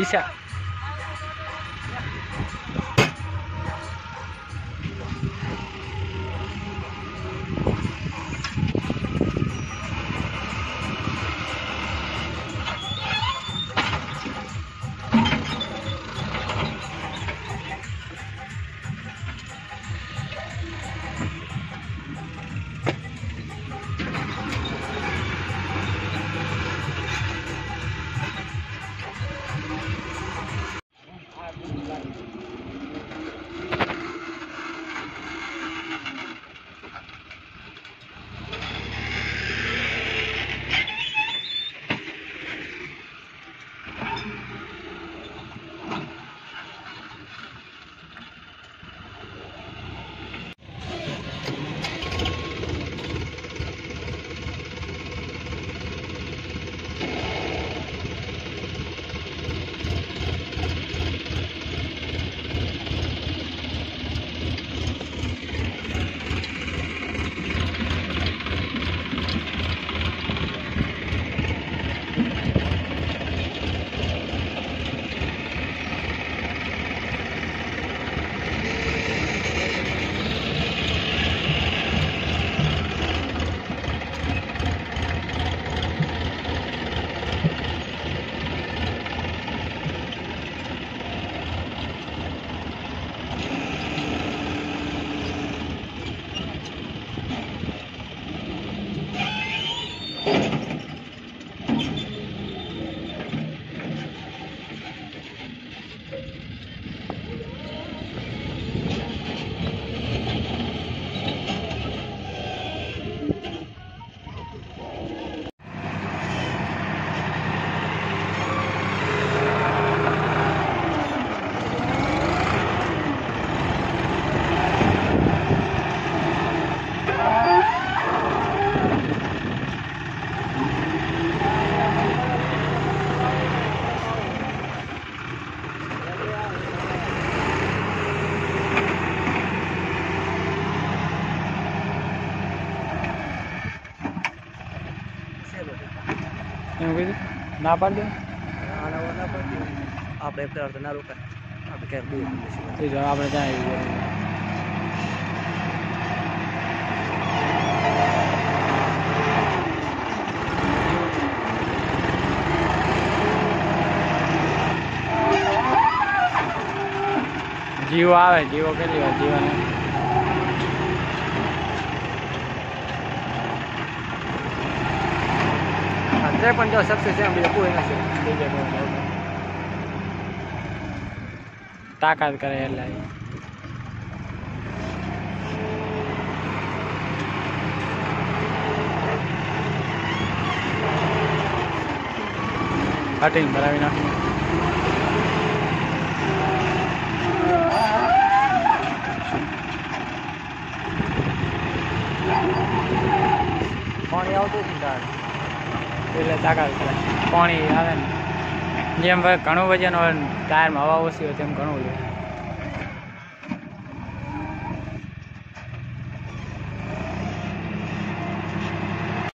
一下。એમ કીધું? ના પાડી આપણે ફેર તો ના રોકાય. આપણે ક્યાંક દૂર. દે તો આપણે ત્યાં આવી ગયા. જીવો આવે જીવો કેટલી વાર જીવાને? અત્યારે પણ જો સક્સેસ છે. બીજું કોઈ નથી. તાકાત કરે એટલે. હટીને ભરાવી નાખી. પાણી આવતું જ નથી એટલે તાકાત કરે. પાણી આવે ને. જેમ ભાઈ ઘણું વજન હોય ટાયરમાં હવા ઓછી હોય તેમ ઘણું વજન